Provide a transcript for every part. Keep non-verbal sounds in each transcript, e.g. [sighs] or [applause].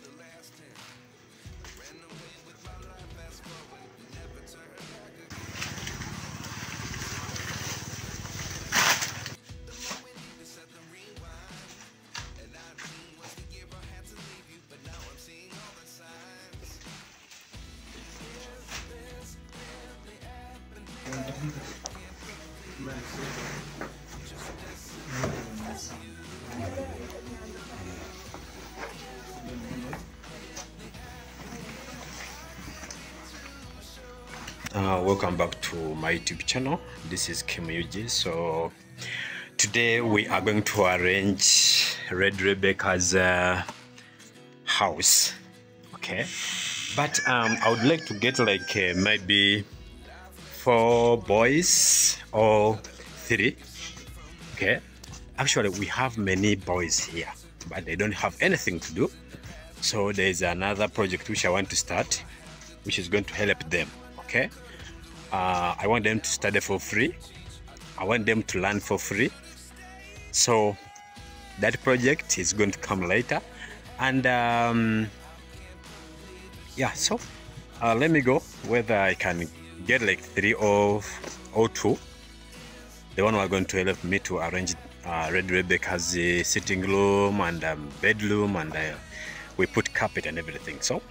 Uh, welcome back to my YouTube channel. This is Kim UG. So today we are going to arrange Red Rebecca's uh, house. Okay, but um, I would like to get like uh, maybe four boys or three. Okay, actually we have many boys here, but they don't have anything to do. So there is another project which I want to start, which is going to help them. Okay, uh, I want them to study for free. I want them to learn for free. So that project is going to come later, and um, yeah. So uh, let me go whether I can get like three or or two. The one who are going to help me to arrange uh, Red Rebecca's uh, sitting room and um, bedroom, and uh, we put carpet and everything. So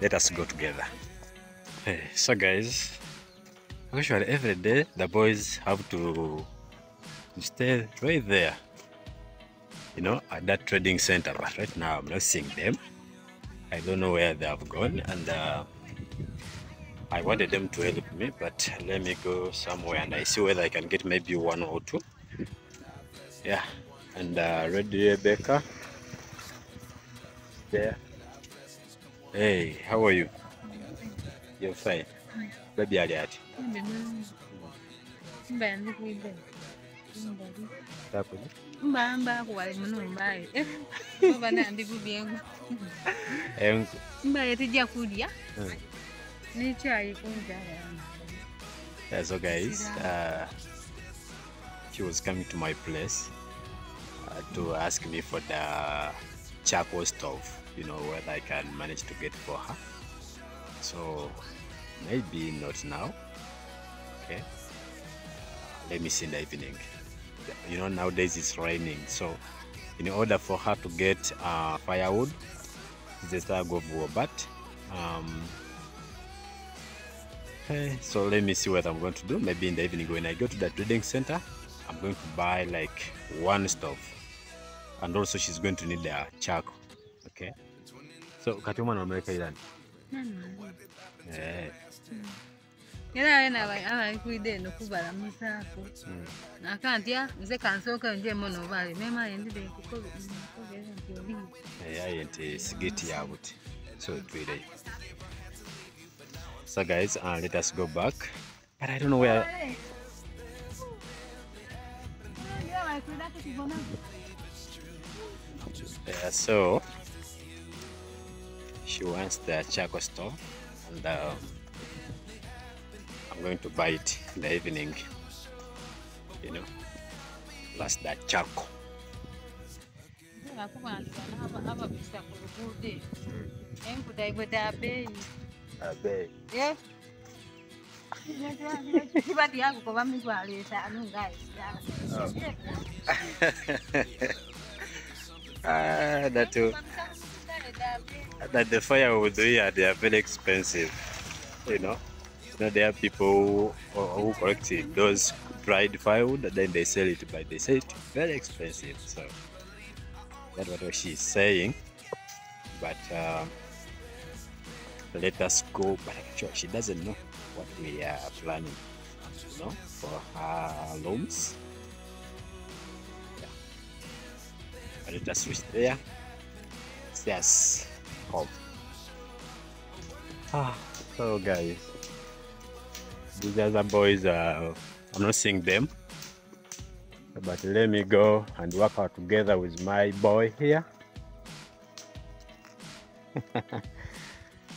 let us go together. Hey, so guys, actually every day the boys have to stay right there, you know, at that trading center. But right now I'm not seeing them. I don't know where they have gone, and uh, I wanted them to help me, but let me go somewhere and I see whether I can get maybe one or two. Yeah, and uh, Red Rebecca. There. Hey, how are you? You're fine. Baby Enku. mbaye tijja kulya Hmm. n'ekyayi kunjala so guys, uh, she was coming to my place uh, to ask me for the charcoal stove, you know, whether I can manage to get for her. So maybe not now. Okay. Uh, let me see in the evening. You know, nowadays it's raining, so in order for her to get uh, firewood, it's a tug of war. But um, Okay, so let me see what I'm going to do. Maybe in the evening when I go to the trading center, I'm going to buy like one stove. And also she's going to need the charcoal. Okay. So kati omwana omuleka irani. Eh. Era ye nawe abalikuide eno kubalamusaako nze kansooka nkukobera nti oli nti sigeti yabuti. So twireyo. So guys, uh, let us go back. But I don't know where Yeah, so she wants the charcoal stove, and uh, I'm going to buy it in the evening. You know, plus that charcoal. akubantu bano ababisa ku luguudo enkuta ibwe da bbeeyi kibadyakukoba mitwalo etaano ngaesitano [laughs] ah, that, uh, that the firewood here they are very expensive. You know, you know there are people who, who collect those dried firewood and then they sell it, but they sell it very expensive. So that's what she's saying. But um, let us go. But actually, she doesn't know what we are planning. You know, for her rooms. Yeah. But let us reach there. Yes, home. Ah, so guys, these other boys are. I'm not seeing them. But let me go and work out together with my boy here. [laughs]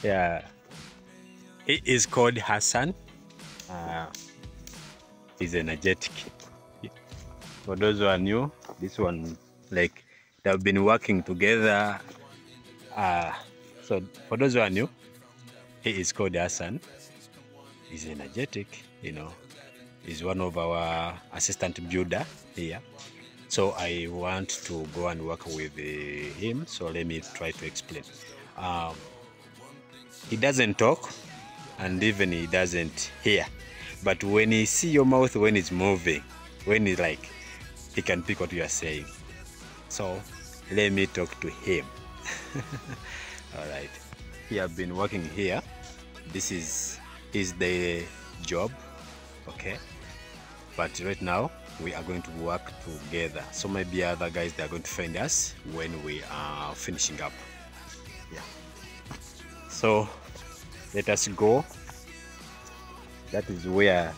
yeah, he is called Hassan. Uh, he's energetic. For those who are new, this one like they've been working together uh, So for those who are new, he is called Hassan. He's energetic, you know. He's one of our assistant builder here. So I want to go and work with uh, him. So let me try to explain. Um, he doesn't talk, and even he doesn't hear. But when he see your mouth when it's moving, when he like, he can pick what you are saying. So let me talk to him. [laughs] All right. He have been working here. This is is the job. Okay. But right now we are going to work together. So maybe other guys they are going to find us when we are finishing up. Yeah. So let us go. That is where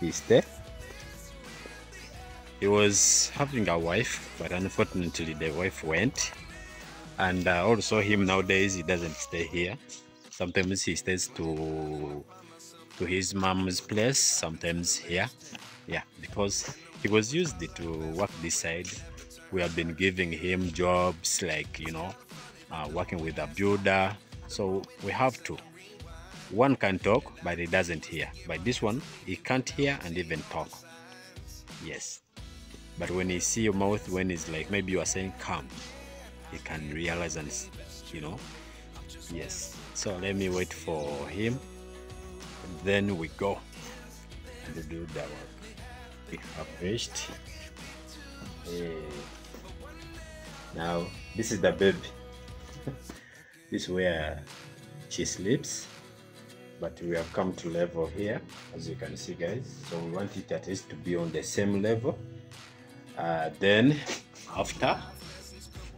he stay. He was having a wife, but unfortunately the wife went. And uh, also him nowadays he doesn't stay here. Sometimes he stays to to his mom's place, sometimes here. Yeah, because he was used to work this side. We have been giving him jobs like you know, uh, working with a builder. So we have to. One can talk, but he doesn't hear. But this one, he can't hear and even talk. Yes. But when he see your mouth, when it's like maybe you are saying come, he can realize and you know. Yes. So let me wait for him. Then we go and do the work. We have reached. Now this is the baby. [laughs] this is where she sleeps. But we have come to level here, as you can see, guys. So we want it at least to be on the same level. Uh, then after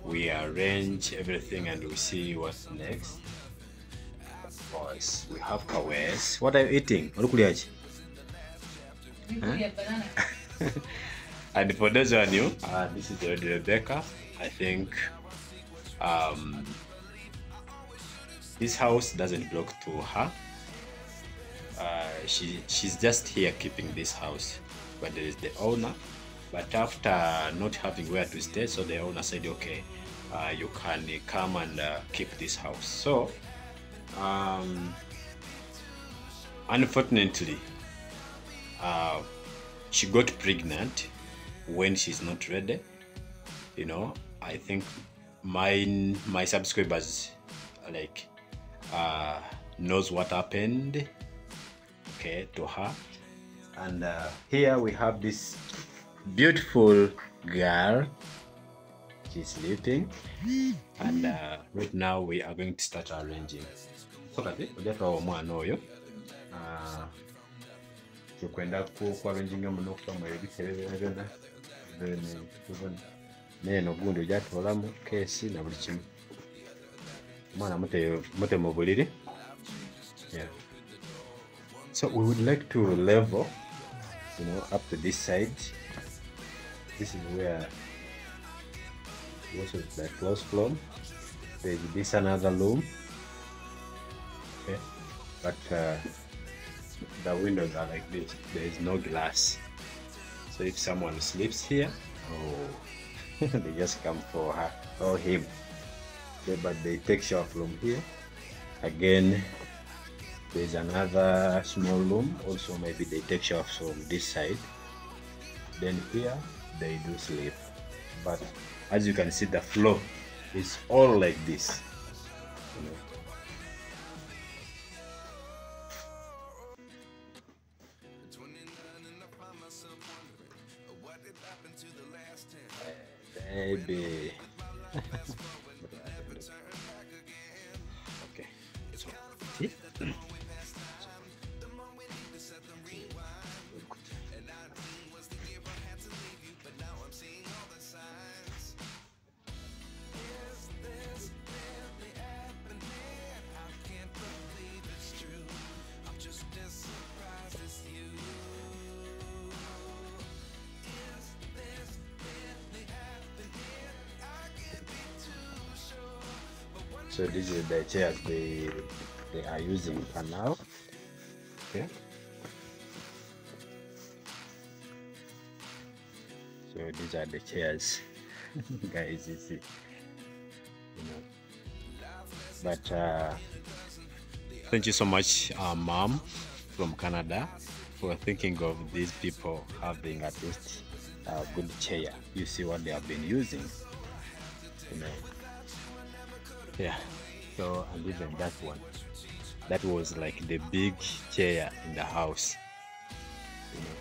we arrange everything and we see what's next. Course, we have kawes. What are you eating? Banana. [laughs] and for those who are new, uh, this is Red Rebecca. I think um, this house doesn't belong to her. Uh, she she's just here keeping this house, but there is the owner. But after not having where to stay, so the owner said, "Okay, uh, you can come and uh, keep this house." So, um, unfortunately, uh, she got pregnant when she's not ready. You know, I think my my subscribers like uh, knows what happened okay to her. And uh, here we have this beautiful girl. She's sleeping. And uh, right now we are going to start arranging so kati ojja twawa omwana oyo Ah, tukwenda ku kuarranginga muno okubamu ebitebe byona byona then tubona neeno gundi ojja toolamu keesi na buli kimu omwana mute mute mu buliri yeah. So we would like to level, you know, up to this side. This is where most of the close floor. There's this another room. Okay, but uh, the windows are like this. There is no glass. So if someone sleeps here, oh, [laughs] they just come for her or him. Okay, but they take shower from here. Again, there's another small room also maybe they take shower from this side then here they do sleep but as you can see the floor is all like this you know. Eh, So this is the chairs they they are using for now. Okay. So these are the chairs, [laughs] guys. You see, you know, but uh, thank you so much uh, mom from canada for thinking of these people having at least a good chair you see what they have been using you know yeah. So and even that one that was like the big chair in the house. You know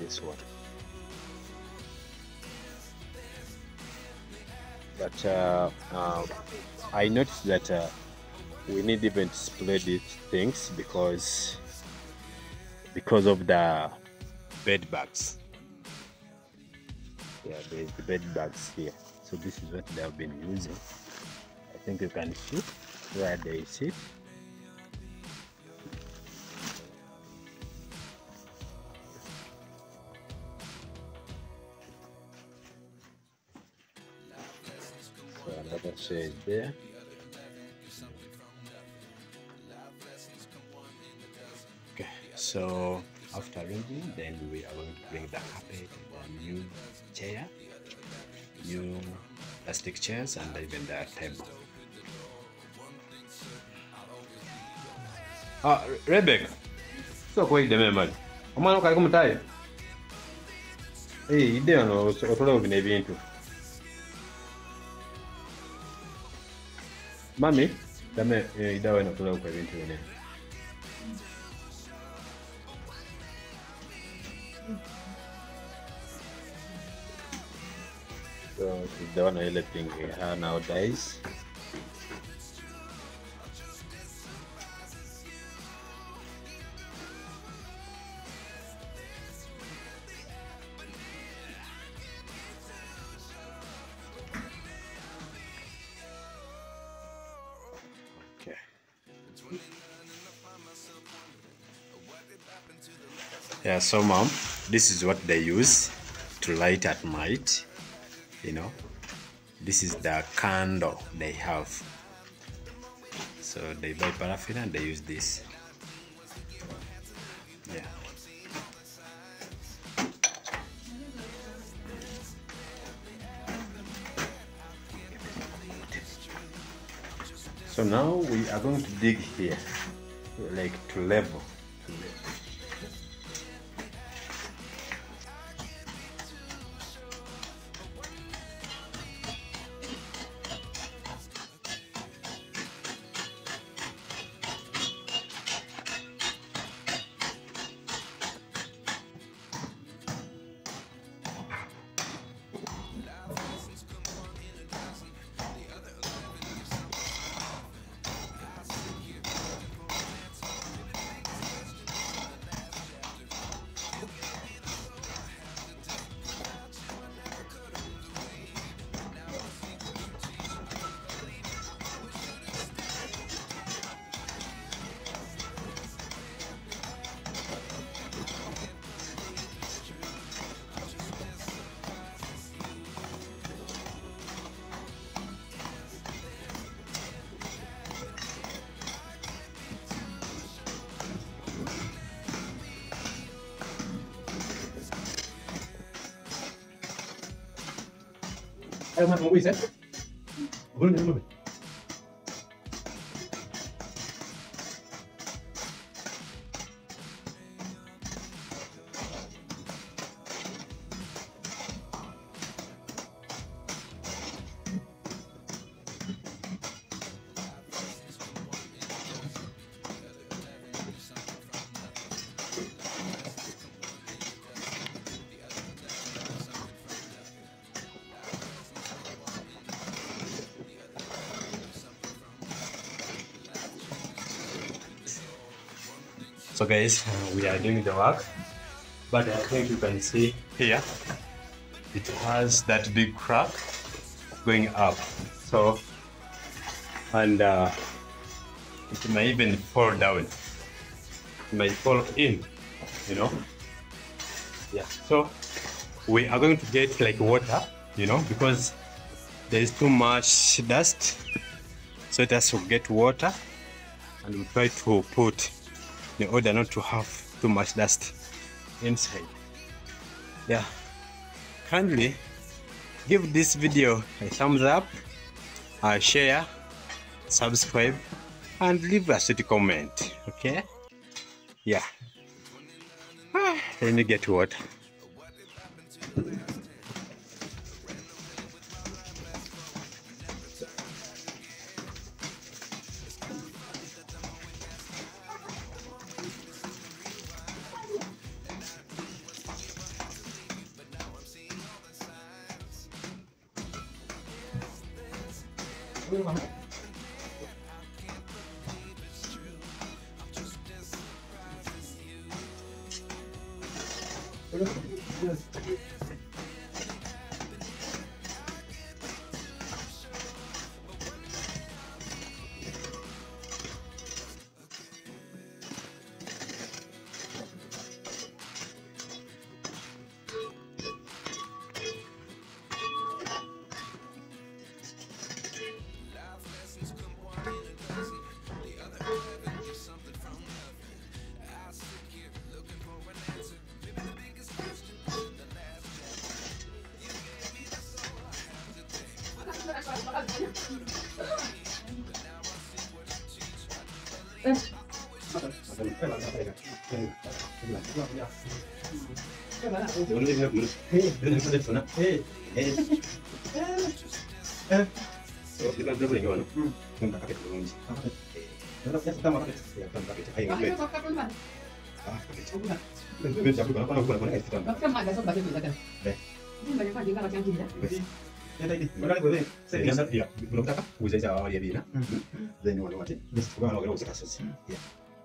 this one. But uh, uh, I noticed that uh, we need even to split these things because because of the bed bugs. Yeah, there's the bed bugs here. So this is what they have been using. I think you can see where they sit. So another shade there. Okay, so after arranging, then we are going to bring the carpet, the new chair, new plastic chairs, and even the table. Ah, Rebecca. So kwa ide memali. Omwana kali kumutaye. Eh, ide ano otole bino ebintu. Mami, dame eh, ida wena otole ku bino. So sijaona ile pingi ha nowadays. Okay. Yeah, so mom, this is what they use to light at night. You know, this is the candle they have. So they buy paraffin and they use this. Yeah. So now we are going to dig here, like to level. To level. Herman Movies eh? Boleh. ada Movies? Guys, uh, we are doing the work, but I think you can see here, it has that big crack going up. So, and uh, it may even fall down. It may fall in, you know. Yeah. So we are going to get like water, you know, because there is too much dust. So it has to get water, and we try to put in order not to have too much dust inside. yeah. Kindly give this video a thumbs up uh, share subscribe and leave a comment okay? Yeah. Ah, [sighs] let me get water Saya bilang, ya, belum kakak, bisa jawab ya, Bina. Dan ini wajib, terus gue nggak usah kasus. Ya.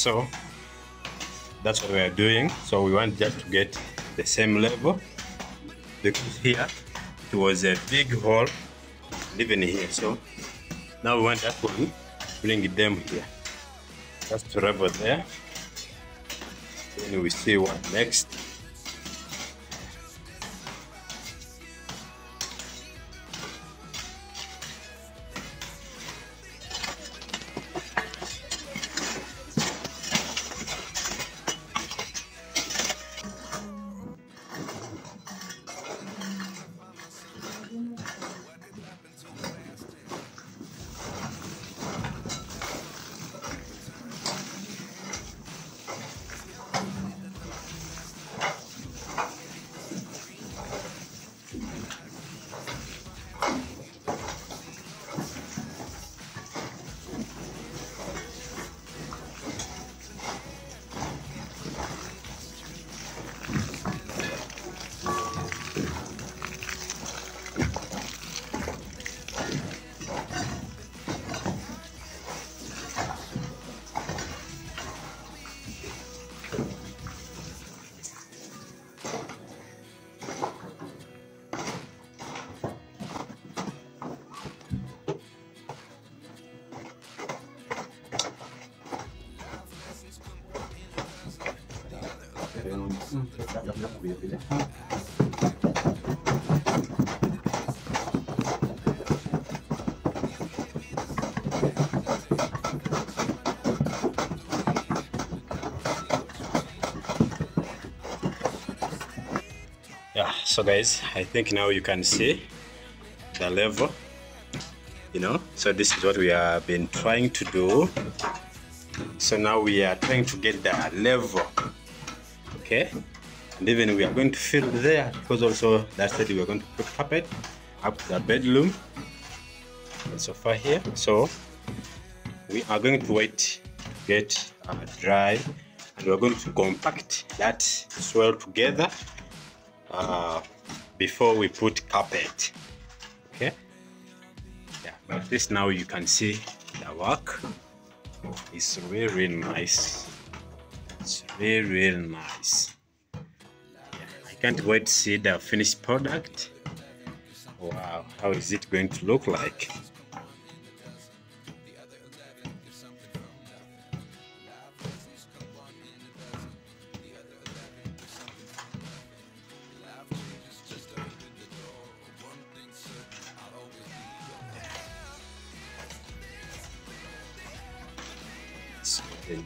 so that's what we are doing. So we want just to get the same level because here it was a big hole even here. So now we want that one, bring them here. Just to level there. Then we see what next. Yeah so guys i think now you can see the level you know? So this is what we have been trying to do. So now we are trying to get the level okay and even we are going to fill there because also that's said we are going to put carpet up to the bedroom and so far here so we are going to wait to get uh, dry and we're going to compact that soil together uh, before we put carpet. Okay. Yeah, but this now you can see the work is really nice. It's really really nice. Can't wait to see the finished product. Wow, how is it going to look like?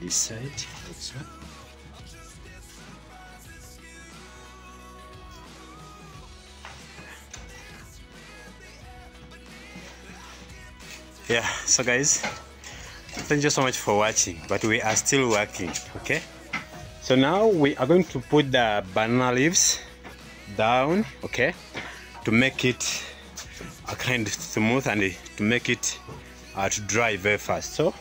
This side Yeah, so guys, thank you so much for watching, but we are still working, okay? So now we are going to put the banana leaves down, okay? To make it a kind of smooth and to make it uh, to dry very fast. So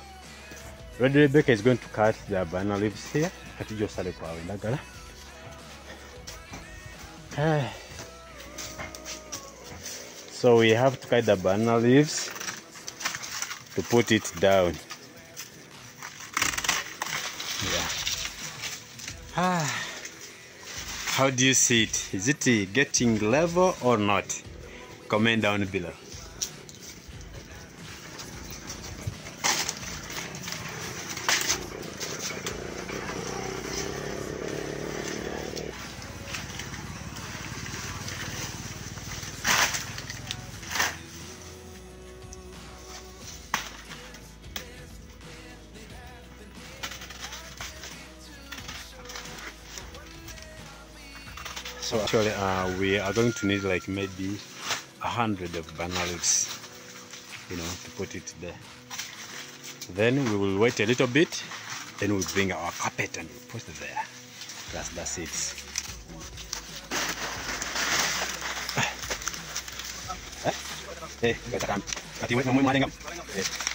Red Rebecca is going to cut the banana leaves here. Kati sale kwawe ndagala. Ah. So we have to cut the banana leaves to put it down. Yeah. Ah. How do you see it? Is it getting level or not? Comment down below. We are going to need like maybe a hundred of banana leaves, you know, to put it there. Then we will wait a little bit. Then we'll bring our carpet and we'll put it there. That's that's it. Eh. Eh.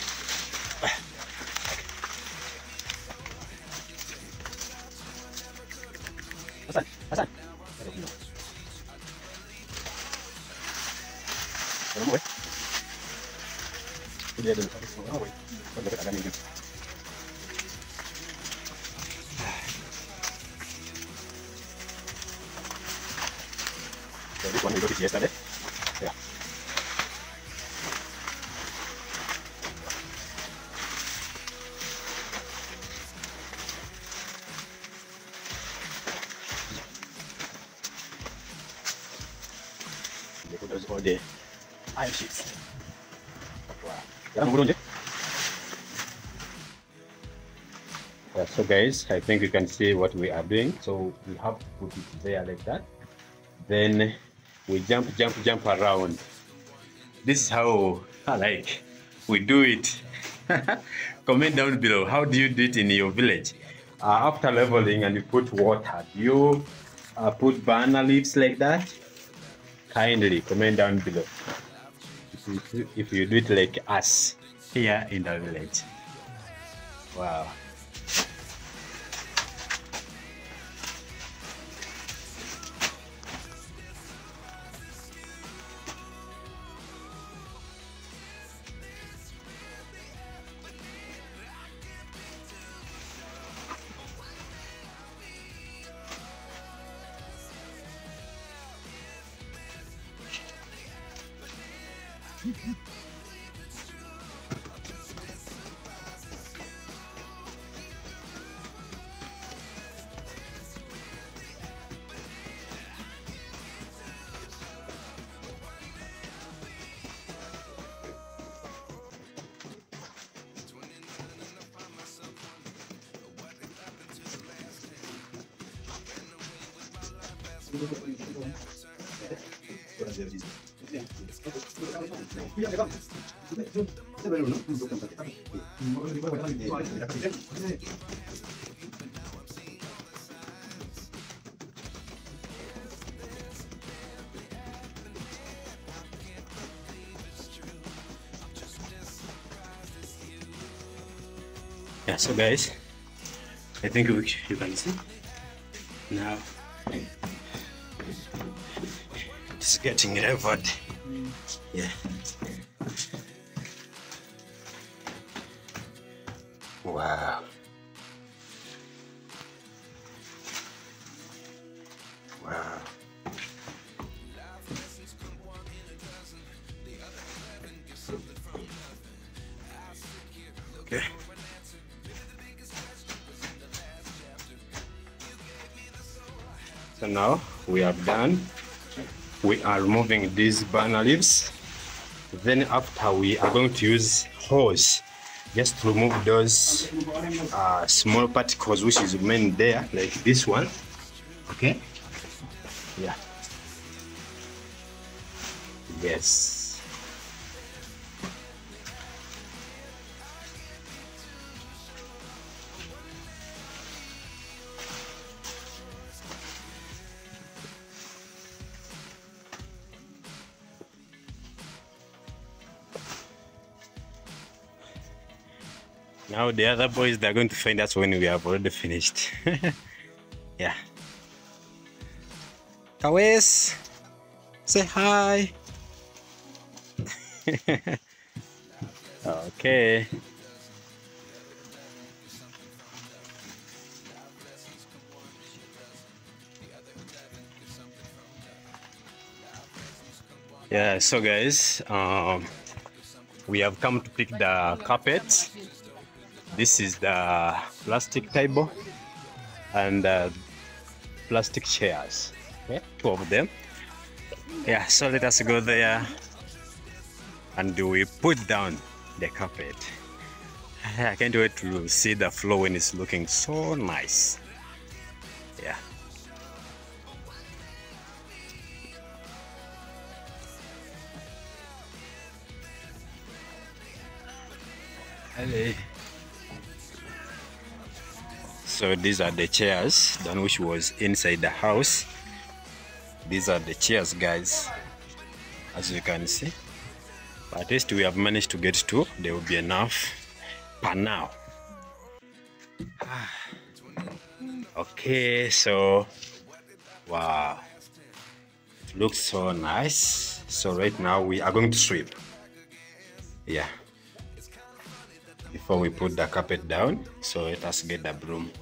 Guys, I think you can see what we are doing. So we have to put it there like that. Then we jump, jump, jump around. This is how I like we do it. [laughs] Comment down below. How do you do it in your village? Uh, after leveling and you put water, do you uh, put banana leaves like that? Kindly comment down below if you, if you do it like us here in the village. Wow. Yeah, so guys, I think you can see? Now Getting leveled. Yeah. Wow. Wow. Okay. So now we have done. We are removing these banana leaves. Then after we are going to use hose just to remove those uh, small particles which is remain there like this one. Okay. Yeah. Yes. Now the other boys they're going to find us when we have already finished. [laughs] yeah. Kawes, say hi. [laughs] okay. Yeah, so guys, um, we have come to pick the carpet. This is the plastic table and uh, plastic chairs. Okay, two of them. Yeah, so let us go there and we put down the carpet. I can't wait to see the floor when it's looking so nice. Yeah. Hello. So these are the chairs, the one which was inside the house. These are the chairs, guys, as you can see. But at least we have managed to get two. There will be enough per now. [sighs] Okay, so wow, it looks so nice. So right now we are going to sweep. Yeah. Before we put the carpet down, so let us get the broom.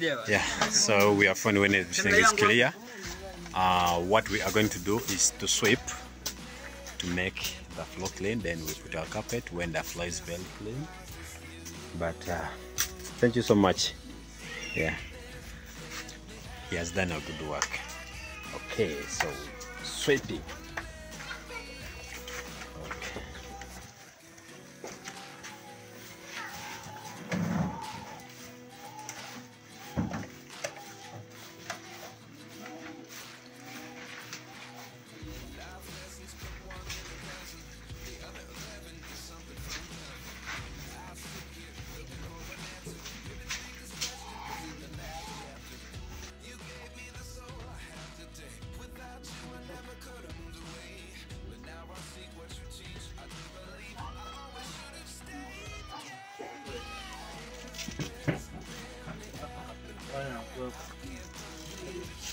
Yeah, so we are fine when everything is clear. Uh, what we are going to do is to sweep to make the floor clean. Then we put our carpet when the floor is very clean. But uh, thank you so much. Yeah, he has done a good work. Okay, so sweeping.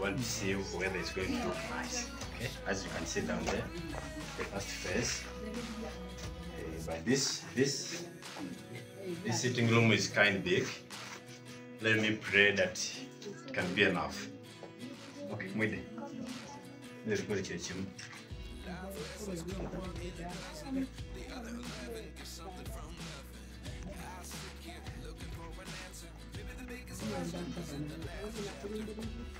want to see whether it's going to look nice. Okay, as you can see down there, the first face. Uh, but this this this sitting room is kind of big. Let me pray that it can be enough. Okay, mwide. Let's go to church. Era sigalire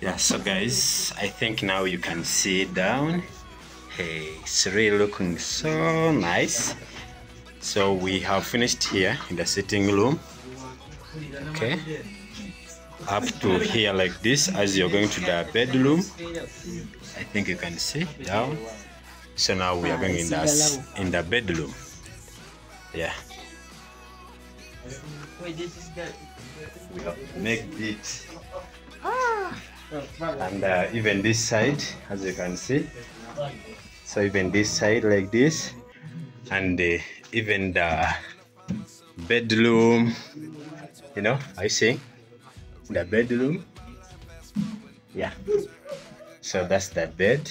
Yeah, so guys, I think now you can see down. Hey, it's really looking so nice. So we have finished here in the sitting room. Okay. Up to here like this as you're going to the bedroom. I think you can see down. So now we are going in the in the bedroom. Yeah. We have make it and uh, even this side as you can see. So even this side like this. And uh, even the bedroom you know i see the bedroom. Yeah. So that's the bed.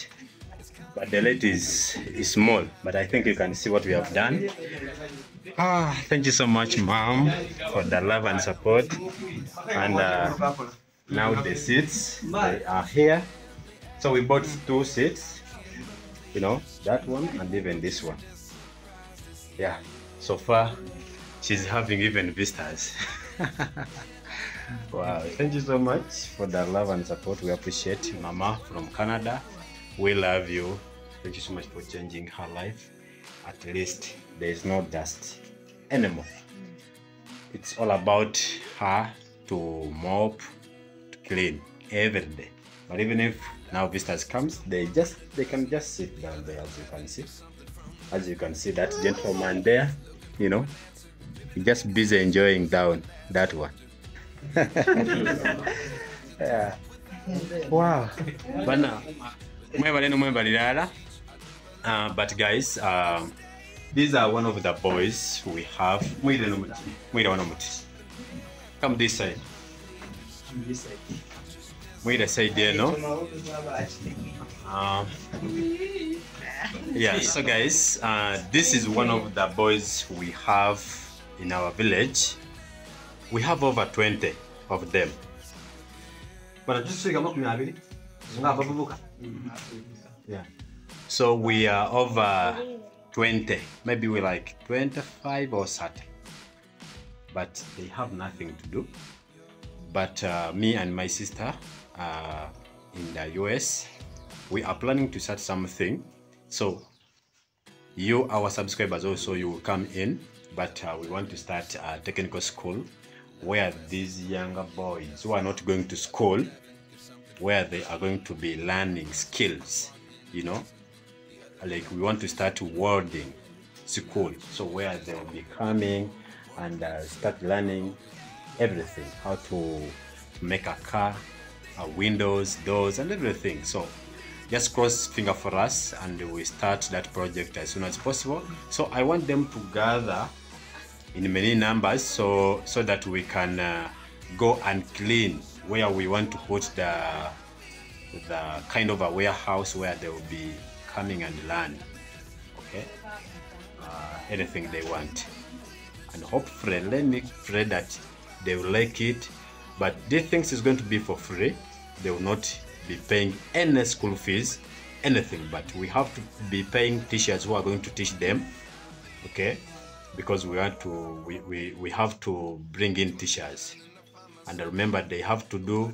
But the light is is small. But i think you can see what we have done. Ah thank you so much mom for the love and support. And uh, now the seats they are here. So we bought two seats you know that one and even this one. Yeah so far she's having even visitors [laughs] wow thank you so much for the love and support. We appreciate mama from canada. We love you. Thank you so much for changing her life. At least there is no dust anymore. It's all about her to mop clean every day. But even if now visitors comes they just they can just sit down there as you can see. As you can see that gentleman there you know just busy enjoying down that one. [laughs] Yeah. wow. Bana mwebalirala uh, but guys um, these are one of the boys we have. Mwire nomuti mwire come this side mwire side eno Um, yeah, so guys, uh, this is one of the boys we have in our village. We have over 20 of them. Banatusiga makumi abiri ng'abavubuka. Yeah. So we are over 20, maybe we're like 25 or 30. But they have nothing to do. But uh, me and my sister uh, in the US, we are planning to start something. So you, our subscribers, also you will come in. But uh, we want to start a technical school where these younger boys who are not going to school, where they are going to be learning skills, you know, like we want to start a welding school so where they'll be coming and uh, start learning everything. How to make a car uh, windows doors and everything. So just cross finger for us and we start that project as soon as possible. So i want them to gather in many numbers so so that we can uh, go and clean where we want to put the the kind of a warehouse where they will be coming and learn. Okay? Uh, anything they want. And hopefully let me pray that they will like it but these things is going to be for free. They will not be paying any school fees anything but we have to be paying teachers who are going to teach them okay? Because we to we, we, we have to bring in teachers. And remember they have to do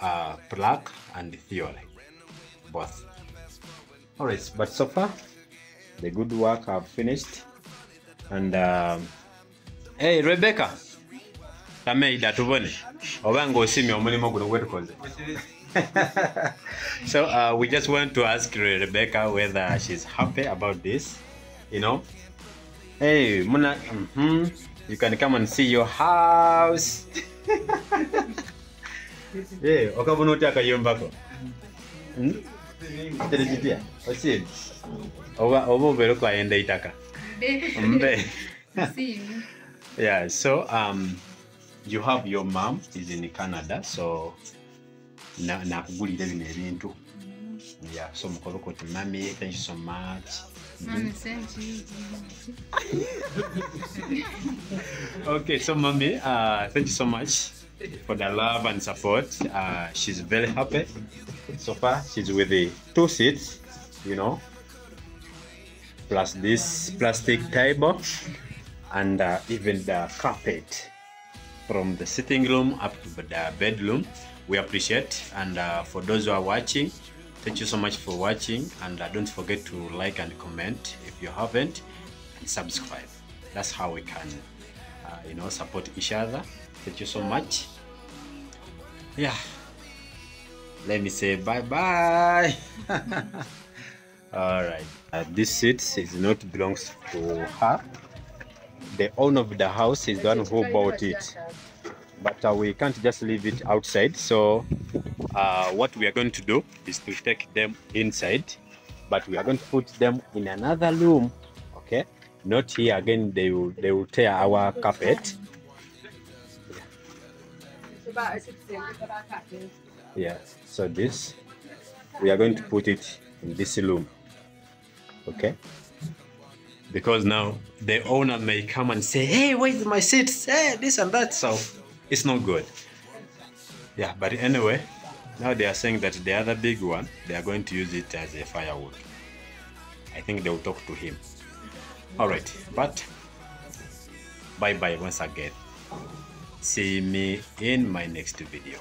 uh, plaque and theory both. All right but so far the good work i've finished. And um, hey rebecca tameida tubone. Obanga osimye omulimu guno gwetukoze [laughs] so uh, we just want to ask rebecca whether she's happy about this you know? Hey muna mm -hmm. you can come and see your house. [laughs] Hey, okabona otya akayombako Hmm? kiri kitya okiiri oba oba obeere okwayenda itaka [laughs] mbe. Yeah so um you have your mom is in canada so na- nakugulira bino ebintu yeah so mukoloka oti mami thank you so much. Mami, thank you. [laughs] okay so mommy uh thank you so much for the love and support. Uh she's very happy. So far she's with the two seats you know plus this plastic table and uh, even the carpet from the sitting room up to the bedroom. We appreciate and uh, for those who are watching thank you so much for watching and uh, don't forget to like and comment if you haven't and subscribe. That's how we can uh, you know support each other. Thank you so much. Yeah. Let me say bye bye [laughs] all right. Uh, this seat is not belongs to her the owner of the house is the one who bought it. But uh, we can't just leave it outside. So uh, what we are going to do is to take them inside. But we are going to put them in another room okay? Not here again. They will they will tear our carpet. Yeah. So this we are going to put it in this room okay because now the owner may come and say hey where's my seats hey this and that. So it's not good. Yeah but anyway now they are saying that the other big one they are going to use it as a firewood. I think they will talk to him. All right but bye bye once again. See me in my next video